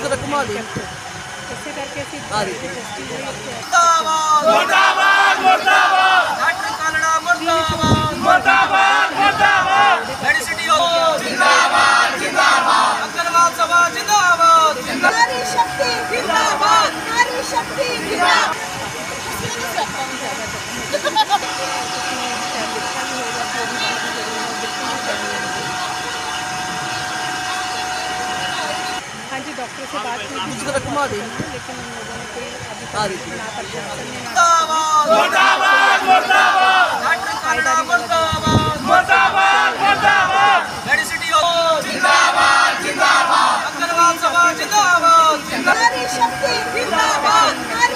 ਪਿੱਛੇ ਤੱਕ ਘੁਮਾ ਦੇ। ਇਸੇ ਕਰਕੇ ਅਸੀਂ ਆ ਦੇ। ਜਸਟਿਸ ਲਈ ਇੱਥੇ ਆਏ। ਮੁਰਦਾਬਾਦ ਮੁਰਦਾਬਾਦ ਡਾਕਟਰ ਕਾਲੜਾ ਮੁਰਦਾਬਾਦ ਮੁਰਦਾਬਾਦ ਮੁਰਦਾਬਾਦ। ਮੈਡੀਸਿਟੀ डॉक्टर से बात की लेकिन उन लोगों ने कोई अभी ना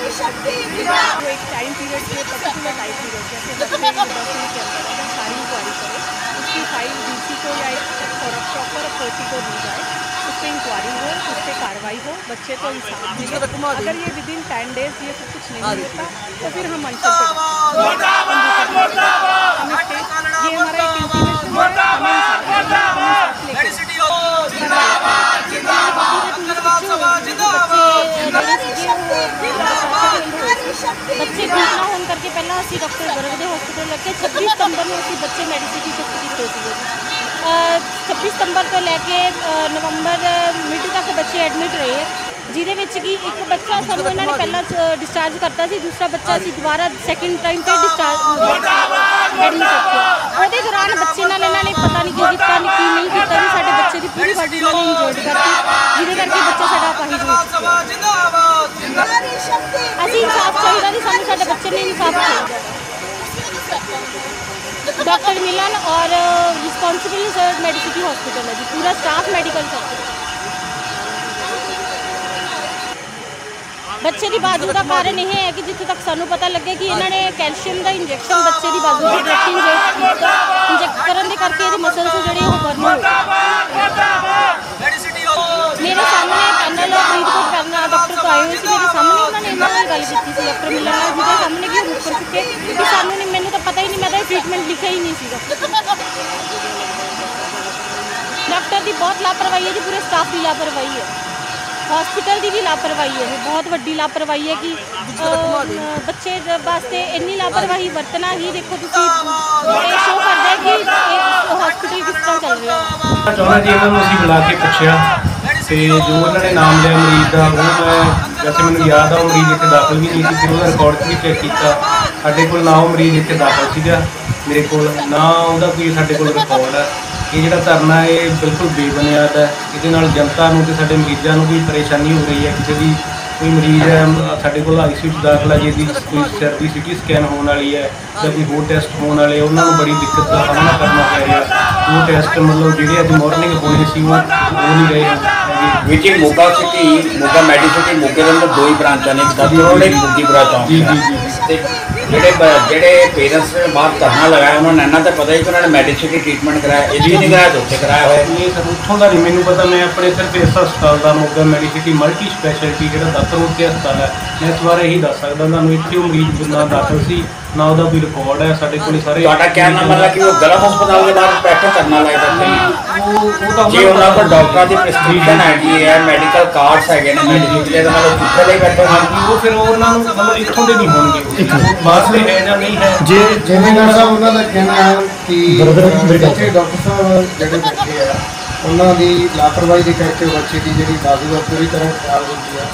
प्रशासन ने एक टाइम पीरियड के पर्टिकुलर टाइम पीरियड जैसे दस दिन दस दिन के अंदर अगर फ़ाइल जारी करें उसकी फ़ाइल को या एक प्रॉपर अथॉरिटी को दी जाए उस पर इंक्वायरी हो उस पर कार्रवाई हो बच्चे को इंसाफ अगर ये विद इन टेन डेज़ ये सब कुछ नहीं होता तो फिर हम मंच बच्चे घूमना होने करके पहला अभी डॉक्टर गर्भ के हॉस्पिटल रखे छब्बीस सितंबर में उसी बच्चे मेडिसिन की सब्सिडी खोजी है 26 ਸਤੰਬਰ ਤੋਂ ਲੈ ਕੇ ਨਵੰਬਰ ਮਿਡ ਤੱਕ ਬੱਚੇ ਐਡਮਿਟ ਰਹੇ ਜਿਹਦੇ ਵਿੱਚ ਕਿ ਇੱਕ ਬੱਚਾ ਸਾਨੂੰ ਇਹਨਾਂ ਨੇ ਪਹਿਲਾਂ ਡਿਸਚਾਰਜ ਕਰਤਾ ਸੀ ਦੂਸਰਾ ਬੱਚਾ ਸੀ ਦੁਬਾਰਾ ਸੈਕਿੰਡ ਟਾਈਮ ਤੇ ਡਿਸਚਾਰਜ ਐਡਮਿਟ ਉਹਦੇ ਦੌਰਾਨ ਬੱਚੇ ਨਾਲ ਇਹਨਾਂ ਨੇ ਪਤਾ ਨਹੀਂ ਕੀ ਕੀਤਾ ਨਹੀਂ ਕੀ ਨਹੀਂ ਕੀਤਾ ਵੀ ਸਾਡੇ ਬੱਚੇ ਦੀ ਪੂਰੀ ਬਾਡੀ ਨਾਲ ਇੰਜੋਰਡ ਕਰਤੀ ਜਿਹਦੇ ਕਰਕੇ ਬੱਚਾ ਸਾਡਾ ਪਾਹੀ ਜਿੰਦਾਬਾਦ ਅਸੀਂ ਇਨਸਾਫ ਚਾਹੀਦਾ ਨਹੀਂ ਸਾਨੂੰ ਸਾਡੇ ਬੱਚੇ ਨੇ ਇਨਸਾਫ ਕੀਤਾ ਡਾਕਟਰ ਮਿਲਨ ਔਰ रिस्पॉन्सिबल सर मेडिसिटी हॉस्पिटल है जी पूरा स्टाफ मेडिकल सेक्टर ਬੱਚੇ ਦੀ ਬਾਜੂ ਦਾ ਕਾਰਨ ਇਹ ਹੈ ਕਿ ਜਿੱਥੇ ਤੱਕ ਸਾਨੂੰ ਪਤਾ ਲੱਗਿਆ ਕਿ ਇਹਨਾਂ ਨੇ ਕੈਲਸ਼ੀਅਮ ਦਾ ਇੰਜੈਕਸ਼ਨ ਬੱਚੇ ਦੀ ਬਾਜੂ ਦੀ ਡਾਇਰੈਕਟ ਇੰਜੈਕਟ ਕੀਤਾ ਇੰਜੈਕਟ ਕਰਨ ਦੇ ਕਰਕੇ ਇਹਦੇ ਮਸਲਸ ਜਿਹੜੇ ਉਹ ਬਰਨ ਹੋਏ ਮੈਡੀਸਿਟੀ ਮੇਰੇ ਸਾਹਮਣੇ ਪੈਨਲ ਫਰੀਦਕੋਟ ਪੈਨਲ ਡਾਕਟਰ ਤੋਂ ਆਏ ਹੋਏ ਸੀ ਮੇਰੇ ਸਾਹਮਣੇ ਉਹਨਾਂ ਨੇ ਇਹਨਾਂ ਨਾਲ ਗੱਲ ਕੀਤੀ ਸੀ ਡਾਕਟਰ ਮਿਲਣ ਨਾਲ ਜਿਹਦੇ ਸਾਹਮਣੇ ਕਿ ਉਹ ਮੁੱਕਰ ਚੁੱਕੇ ਕਿ ਸਾਨੂੰ ਨਹੀਂ ਮੈਨੂੰ ਤਾਂ ਪਤਾ ਹੀ ਨਹੀਂ ਮੈਂ ਤਾਂ ਇਹ ਟ੍ਰੀਟਮੈਂਟ ਲਿਖਿਆ ਹੀ ਨਹੀਂ ਸੀਗਾ ਡਾਕਟਰ ਦੀ ਬਹੁਤ ਲਾਪਰਵਾਹੀ ਹੈ ਜੀ ਪੂਰੇ ਸਟਾਫ ਦੀ ਲਾਪਰਵਾਹੀ ਹੈ। ਹਸਪੀਟਲ ਦੀ ਵੀ ਲਾਪਰਵਾਹੀ ਹੈ ਇਹ ਬਹੁਤ ਵੱਡੀ ਲਾਪਰਵਾਹੀ ਹੈ ਕਿ ਅਹ, ਬੱਚੇ ਦੇ ਵਾਸਤੇ ਇੰਨੀ ਲਾਪਰਵਾਹੀ ਵਰਤਣਾ ਹੀ ਦੇਖੋ ਤੁਸੀਂ ਇਹ ਸ਼ੋਅ ਕਰਦਾ ਹੈ ਕਿ ਇਹ ਹਸਪੀਟਲ ਕਿਸ ਤਰ੍ਹਾਂ ਚੱਲ ਰਿਹਾ ਹੈ। ਚਾਹੁੰਦਾ ਜੀ ਇਹਨਾਂ ਨੂੰ ਅਸੀਂ ਬੁਲਾ ਕੇ ਪੁੱਛਿਆ ਤੇ ਜੋ ਉਹਨਾਂ ਨੇ ਨਾਮ ਲਿਆ ਮਰੀਜ਼ ਦਾ ਉਹ ਮੈਂ ਵੈਸੇ ਮੈਨੂੰ ਯਾਦ ਆ ਉਹ ਮਰੀਜ਼ ਇੱਥੇ ਦਾਖਲ ਵੀ ਨਹੀਂ ਸੀ ਫਿਰ ਉਹਦਾ ਰਿਕਾਰਡ ਵੀ ਚੈੱਕ ਕੀਤਾ। ਸਾਡੇ ਕੋਲ ਨਾ ਉਹ ਮਰੀਜ਼ ਇੱਥੇ ਦਾਖਲ ਸੀਗਾ ਮੇਰੇ ਕੋਲ ਨਾ ਉਹਦਾ ਕੋਈ ਸਾਡੇ ਕੋਲ ਰਿਕਾਰਡ ਹੈ ਇਹ ਜਿਹੜਾ ਧਰਨਾ ਹੈ, ਇਹ ਬਿਲਕੁਲ ਬੇਬੁਨਿਆਦ ਹੈ। ਇਹਦੇ ਨਾਲ ਜਨਤਾ ਨੂੰ ਤੇ ਸਾਡੇ ਮਰੀਜ਼ਾਂ ਨੂੰ ਵੀ ਪਰੇਸ਼ਾਨੀ ਹੋ ਰਹੀ ਹੈ। ਕਿਸੇ ਦੀ ਕੋਈ ਮਰੀਜ਼ ਹੈ ਸਾਡੇ ਕੋਲ ਆਈਸੀਯੂ ਦਾਖਲ ਹੈ ਜਿਹਦੀ ਕੋਈ ਸਿਰ ਦੀ ਸਿਟੀ ਸਕੈਨ ਹੋਣ ਵਾਲੀ ਹੈ ਜਾਂ ਕੋਈ ਹੋਰ ਟੈਸਟ ਹੋਣ ਵਾਲੇ ਉਹਨਾਂ ਨੂੰ ਬੜੀ ਦਿੱਕਤ ਦਾ ਸਾਹਮਣਾ ਕਰਨਾ ਪੈ ਰਿਹਾ ਉਹ ਟੈਸਟ ਮਤਲਬ ਜਿਹੜੇ ਅੱਜ ਮਾਰਨਿੰਗ ਹੋਣੇ ਸੀ ਉਹ ਹੋ ਨਹੀਂ ਰਹੇ ਵਿੱਚ ਹੀ ਮੋਗਾ ਸਿਟੀ ਮੋਗਾ ਮੈਡੀਸਿਟੀ ਮੋਗੇ ਦੇ ਅੰਦਰ ਦੋ ਹੀ ਬ੍ਰਾਂਚਾਂ ਨੇ ਇੱਕ ਮੁੱਦੀਪੁਰਾ ਚੌਂਕ ਜੀ ਜੀ ਜੀ। ਤੇ ਜਿਹੜੇ ਬ- ਜਿਹੜੇ ਪੇਰੈਂਟਸ ਨੇ ਬਾਹਰ ਧਰਨਾ ਲਗਾਇਆ ਉਹਨਾਂ ਨੇ ਇਹਨਾਂ ਤਾਂ ਪਤਾ ਹੀ ਕਿ ਉਹਨਾਂ ਨੇ ਮੈਡੀਸਿਟੀ ਟ੍ਰੀਟਮੈਂਟ ਕਰਾਇਆ ਇਹ ਵੀ ਨਹੀਂ ਕਰਾਇਆ ਤੇ ਉੱਥੇ ਕਰਾਇਆ ਹੋਇਆ। ਇਹ ਸਰ ਉੱਥੋਂ ਦਾ ਨਹੀਂ ਮੈਨੂੰ ਪਤਾ ਮੈਂ ਆਪਣੇ ਸਿਰਫ ਇਸ ਹਸਪਤਾਲ ਦਾ ਮੋਗਾ ਮੈਡੀਸਿਟੀ ਮਲਟੀ ਸਪੈਸ਼ਲਿਟੀ ਜਿਹੜਾ ਦਾਤਰ ਰੋਡ ਤੇ ਹਸਪਤਾਲ ਹੈ ਮੈਂ ਇਸ ਬਾਰੇ ਇਹੀ ਦੱਸ ਸਕਦਾ ਤੁਹਾਨੂੰ ਇੱਥੇ ਉਹ ਮਰੀਜ਼ ਬੰਦਾ ਦਾਖਲ ਸੀ ਨਾ ਉਹਦਾ ਕੋਈ ਰਿਕਾਰਡ ਹੈ ਸਾਡੇ ਕੋਲ ਸਾਰੇ ਤੁਹਾਡਾ ਕਹਿਣ ਦਾ ਮਤਲਬ ਕਿ ਉਹ ਗਲਤ ਹਸਪਤਾਲ ਦੇ ਬਾਹਰ ਬੈਠੇ ਧਰਨਾ ਲਾਇਆ ਕਰਦੇ ਉਹ ਉਹ ਤਾਂ ਜੇ ਉਹਨਾਂ ਕੋਲ ਡਾਕਟਰਾਂ ਦੀ ਪ੍ਰੈਸਕ੍ਰਿਪਸ਼ਨ ਹੈਗੀ ਹੈ ਮੈਡੀਕਲ ਕਾਰਡਸ ਹੈਗੇ ਨੇ ਮੈਡੀਸਿਟੀ ਦੇ ਨਾਲ ਉਹ ਕਿੱਥੇ ਲਈ ਬੈਠੇ ਹਾਂਜੀ ਉਹ ਫਿਰ ਉਹਨਾਂ ਨੂੰ ਮਤਲਬ ਇੱਥੋਂ ਦੇ ਨਹੀਂ ਹੋਣਗੇ। ਉਹ ਬਾਹਰ ਦੇ ਹੈ ਜਾਂ ਨਹੀਂ ਹੈ? ਜੇ ਜਿਵੇਂ ਡਾਕਟਰ ਸਾਹਿਬ ਉਹਨਾਂ ਦਾ ਕਹਿਣਾ ਹੈ ਕਿ ਇੱਥੇ ਡਾਕਟਰ ਸਾਹਿਬ ਜਿਹੜੇ ਬੈਠੇ ਆ ਉਹਨਾਂ ਦੀ ਲਾਪਰਵਾਹੀ ਦੇ ਕਰਕੇ ਬੱਚੇ ਦੀ ਜਿਹੜੀ ਬਾਜ਼ੂ ਆ ਪੂਰੀ ਤਰ੍ਹਾਂ ਖਰਾਬ ਹੋ ਗਈ ਆ।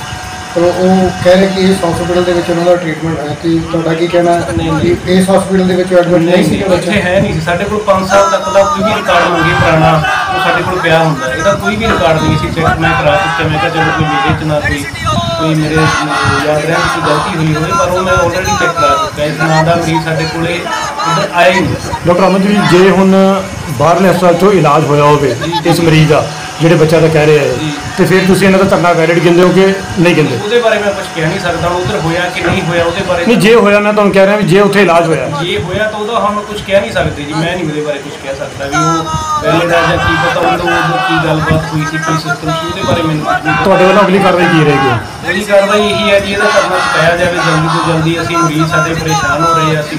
ਤਾਂ ਉਹ ਕਹਿ ਰਹੇ ਕਿ ਇਸ ਹਸਪੀਟਲ ਦੇ ਵਿੱਚ ਉਹਨਾਂ ਦਾ ਟ੍ਰੀਟਮੈਂਟ ਹੈ ਤੇ ਤੁਹਾਡਾ ਕੀ ਕਹਿਣਾ ਹੈ? ਕਿ ਇਸ ਹਸਪੀਟਲ ਦੇ ਵਿੱਚ ਐਡਮਿਟ ਨਹੀਂ ਸੀ ਸੀ ਇੱਥੇ ਹੈ ਨਹੀਂ ਸੀ। ਸਾਡੇ ਕੋਲ 5 ਸਾਲ ਤੱਕ ਦਾ ਕੋਈ ਵੀ ਰਿਕਾਰਡ ਮੰਗੇ ਪੁਰਾਣਾ। ਉਹ ਸਾਡੇ ਕੋਲ ਪਿਆ ਹੁੰਦਾ। ਇਹਦਾ ਕੋਈ ਵੀ ਰਿਕਾਰਡ ਨਹੀਂ ਸੀ। ਚੈੱਕ ਮੈਂ ਕਰਾ ਚੁੱਕਿਆ। ਮੈਂ ਕਿਹਾ ਚਲੋ ਕੋਈ ਮੇਰੇ ਚ ਨਾ ਕੋਈ ਕੋਈ ਮੇਰੇ ਯਾਦ ਰਹਿਣ ਕੋਈ ਗਲਤੀ ਹੋਈ ਹੋਵੇ ਪਰ ਉਹ ਮੈਂ ਆਲਰੇਡੀ ਚੈੱਕ ਕਰਾ ਚੁੱਕਿਆ। ਇਸ ਨਾਂ ਦਾ ਮਰੀਜ਼ ਸਾਡੇ ਕੋਲੇ ਇੱਧਰ ਆਇਆ ਹੀ ਨਹੀਂ। ਡਾਕਟਰ ਅਮਨ ਜੀ ਜੇ ਹੁਣ ਬਾਹਰਲੇ ਹਸਪਤਾਲ ਚੋਂ ਇਲਾਜ ਹੋਇਆ ਹੋਵੇ ਇਸ ਮਰੀਜ਼ ਦਾ ਜਿਹੜੇ ਬੱਚਾ ਦਾ ਕਹਿ ਰਹੇ ਆ ਜੀ। ਤੇ ਫਿਰ ਤੁਸੀਂ ਇਹਨਾਂ ਦਾ ਧਰਨਾ ਵੈਲਿਡ ਕਹਿੰਦੇ ਹੋ ਕਿ ਨਹੀਂ ਕਹਿੰਦੇ? ਉਹਦੇ ਬਾਰੇ ਮੈਂ ਕੁਝ ਕਹਿ ਨਹੀਂ ਸਕਦਾ ਉਧਰ ਹੋਇਆ ਕਿ ਨਹੀਂ ਹੋਇਆ ਉਹਦੇ ਬਾਰੇ ਨਹੀਂ ਜੇ ਹੋਇਆ ਮੈਂ ਤੁਹਾਨੂੰ ਕਹਿ ਰਿਹਾ ਵੀ ਜੇ ਉੱਥੇ ਇਲਾਜ ਹੋਇਆ। ਜੇ ਹੋਇਆ ਤਾਂ ਉਹਦਾ ਹਮ ਕੁਝ ਕਹਿ ਨਹੀਂ ਸਕਦੇ ਜੀ ਮੈਂ ਨਹੀਂ ਉਹਦੇ ਬਾਰੇ ਕੁਝ ਕਹਿ ਸਕਦਾ ਵੀ ਉਹ ਵੈਲਿਡ ਹੈ ਜਾਂ ਕੀ ਪਤਾ ਉਹਦਾ ਉਦੋਂ ਕੀ ਗੱਲਬਾਤ ਹੋਈ ਸੀ ਕੋਈ ਸਿਸਟਮ ਸੀ ਉਹਦੇ ਬਾਰੇ ਮੈਨੂੰ ਤੁਹਾਡੇ ਵੱਲੋਂ ਅਗਲੀ ਕਾਰਵਾਈ ਕੀ ਰਹੇਗੀ? ਮੇਰੀ ਕਾਰਵਾਈ ਇਹੀ ਹੈ ਜੀ ਇਹਦਾ ਕਰਨਾ ਚੁਕਾਇਆ ਜਾਵੇ ਜਲਦੀ ਤੋਂ ਜਲਦੀ ਅਸੀਂ ਮਰੀਜ਼ ਸਾਡੇ ਪਰੇਸ਼ਾਨ ਹੋ ਰਹੇ ਆ ਅਸੀਂ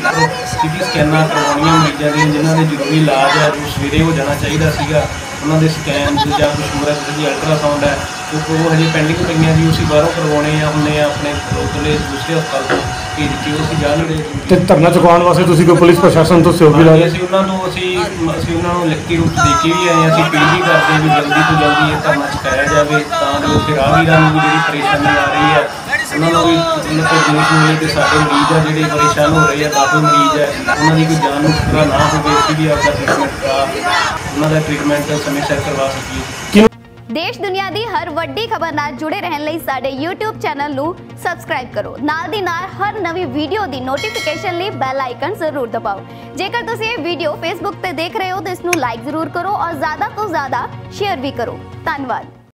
ਸਿਟੀ ਸਕੈਨਾਂ ਕਰਵਾਉਣੀਆਂ ਮਰੀਜ਼ਾਂ ਦੀਆਂ ਜਿਨ੍ਹਾਂ ਦੇ ਜ਼ਰੂਰੀ ਇਲਾਜ ਹੈ ਜੋ ਸਵੇਰੇ ਹੋ ਜਾਣਾ ਚਾਹੀਦਾ ਸੀਗਾ। ਉਹਨਾਂ ਦੇ ਸਕੈਨ ਜਾਂ ਕੁਛ ਹੋਰ ਜਿਹੜੀ ਅਲਟਰਾਸਾਊਂਡ ਹੈ ਉਹ ਉਹ ਹਜੇ ਪੈਂਡਿੰਗ ਪਈਆਂ ਜੀ ਉਹ ਅਸੀਂ ਬਾਹਰੋਂ ਕਰਵਾਉਣੇ ਆ ਹੁੰਨੇ ਆ ਆਪਣੇ ਉਤਲੇ ਦੂਸਰੇ ਹਸਪਤਾਲ ਤੋਂ ਕੇ ਉਹ ਅਸੀਂ ਜਾ ਨਹੀਂ ਤੇ ਧਰਨਾ ਚੁਕਾਉਣ ਵਾਸਤੇ ਤੁਸੀਂ ਕੋਈ ਪੁਲਿਸ ਪ੍ਰਸ਼ਾਸਨ ਤੋਂ ਸਹਿਯੋਗ ਵੀ ਲੈ ਹਾਂਜੀ, ਰਹੇ ਅਸੀਂ ਉਹਨਾਂ ਨੂੰ ਅਸੀਂ ਅਸੀਂ ਉਹਨਾਂ ਨੂੰ ਲਿਖਤੀ ਰੂਪ ਦੇ ਕੇ ਵੀ ਆਏ ਹਾਂ ਅਸੀਂ ਅਪੀਲ ਵੀ ਕਰਦੇ ਹਾਂ ਵੀ ਜਲਦੀ ਤੋਂ ਜਲਦੀ ਇਹ ਧਰਨਾ ਚੁਕਾਇਆ ਜਾਵੇ ਤਾਂ ਜੋ ਫਿਰ ਨੂੰ ਵੀ ਜਿਹੜੀ ਪਰੇਸ਼ਾਨੀ ਆ ਰਹੀ ਹੈ ਉਹਨਾਂ ਨੂੰ ਵੀ ਉਹਨਾਂ ਤੋਂ ਦੇਸ਼ ਮਿਲੇ ਤੇ ਸਾਡੇ ਮਰੀਜ਼ ਆ ਜਿਹੜੇ ਪਰੇਸ਼ਾਨ ਹੋ ਰਹੇ ਆ ਦਾਖਲ ਮਰੀਜ਼ ਹੈ ਉਹਨਾਂ ਦੀ ਕੋਈ ਜਾਨ ਨੂੰ ਖਤਰਾ ਨਾ ਹੋਵੇ, ਅਸੀਂ ਵੀ ਆਪਦਾ ਟ੍ਰੀਟਮੈਂਟ ਕਰਾ, ਉਹਨਾਂ ਦਾ ਟ੍ਰੀਟਮੈਂਟ ਸਮੇਂ ਸਿਰ ਕਰਵਾ ਸਕੀਏ। ਦੇਸ਼ ਦੁਨੀਆ ਦੀ ਹਰ ਵੱਡੀ ਖਬਰ ਨਾਲ ਜੁੜੇ ਰਹਿਣ ਲਈ ਸਾਡੇ YouTube ਚੈਨਲ ਨੂੰ ਸਬਸਕ੍ਰਾਈਬ ਕਰੋ। ਨਾਲ ਦੀ ਨਾਲ ਹਰ ਨਵੀਂ ਵੀਡੀਓ ਦੀ ਨੋਟੀਫਿਕੇਸ਼ਨ ਲਈ ਬੈਲ ਆਈਕਨ ਜ਼ਰੂਰ ਦਬਾਓ। ਜੇਕਰ ਤੁਸੀਂ ਇਹ ਵੀਡੀਓ Facebook ਤੇ ਦੇਖ ਰਹੇ ਹੋ ਤਾਂ ਇਸ ਨੂੰ ਲਾਈਕ ਜ਼ਰੂਰ ਕਰੋ ਔਰ ਜ਼ਿਆਦਾ ਤੋਂ ਜ਼ਿਆਦਾ ਸ਼ੇਅਰ ਵੀ ਕਰੋ। ਧੰਨਵਾਦ।